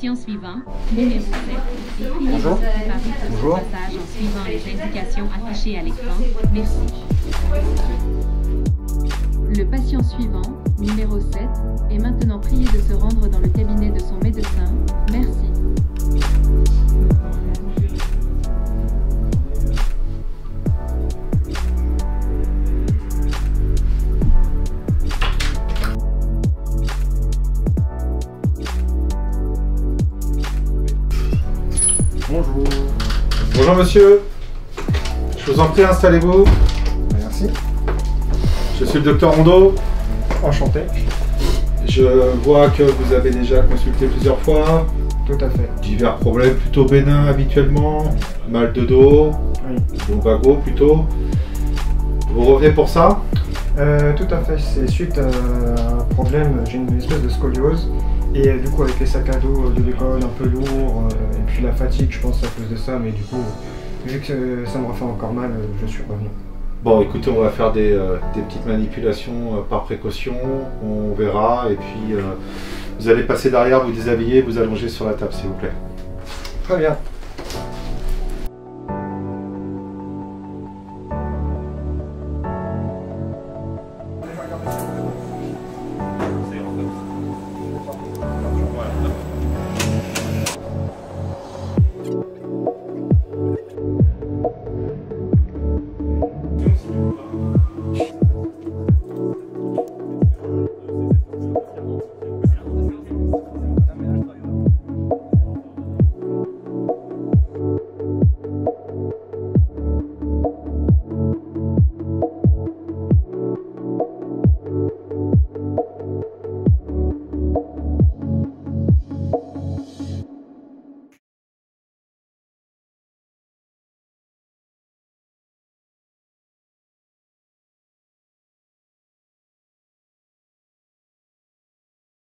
patient suivant, numéro 7, est prié de Bonjour. pour Bonjour. passage en suivant les indications affichées à l'écran. Merci. Le patient suivant, numéro 7, est maintenant prié de se rendre dans le cabinet de son médecin. Merci. Bonjour. Bonjour monsieur, je vous en prie installez-vous. Merci. Je suis le docteur Rondeau. Enchanté. Je vois que vous avez déjà consulté plusieurs fois. Tout à fait. Divers problèmes plutôt bénins habituellement. Mal de dos, Oui. lumbago plutôt. Vous revenez pour ça? Euh, tout à fait. C'est suite à un problème. J'ai une espèce de scoliose. Et euh, du coup, avec les sacs à dos de l'école un peu lourds, euh, et puis la fatigue, je pense à cause de ça. Mais du coup, vu que euh, ça me refait encore mal, euh, je suis revenu. Bon écoutez, on va faire des, euh, des petites manipulations euh, par précaution. On verra et puis euh, vous allez passer derrière, vous déshabiller, vous allonger sur la table s'il vous plaît. Très bien.